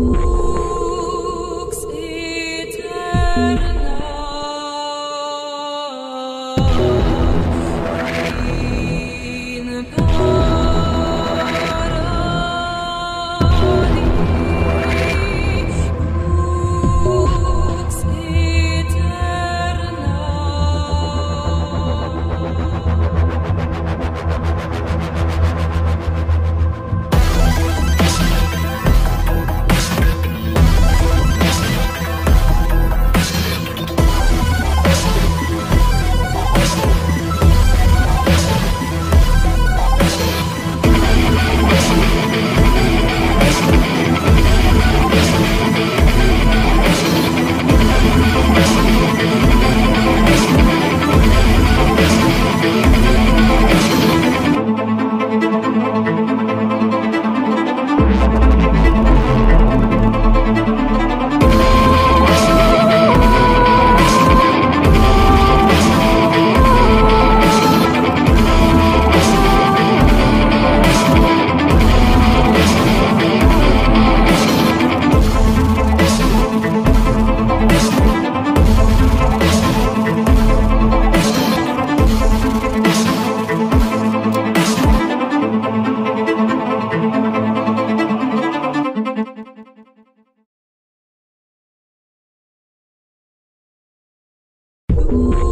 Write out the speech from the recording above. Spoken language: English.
Ooh. Ooh.